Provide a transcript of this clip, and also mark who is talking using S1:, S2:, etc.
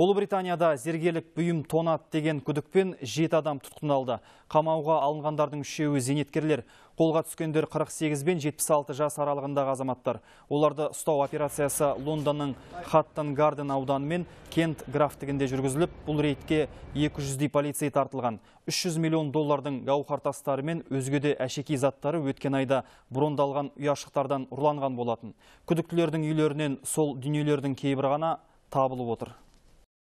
S1: Ұлыбританияда зергелік бұйым тонат деген күдікпен жеті адам тұтқындалды. Қамауға алынғандардың үшеуі зейнеткерлер, қолға түскендер 48 бен 76 жас аралығындағы азаматтар. Оларды ұстау операциясы Лондонның Хаттон Гарден ауданы мен Кент графтігінде жүргізіліп, бұл рейтке 200-дей полицей тартылған. 300 миллион доллардың гауһар тастары мен өзгеде әшекей заттары өткен айда брондалған ұяшықтардан ұрланған болатын. Күдіктілердің үйлерінен сол дүниелердің кейбірі ғана табылып отыр.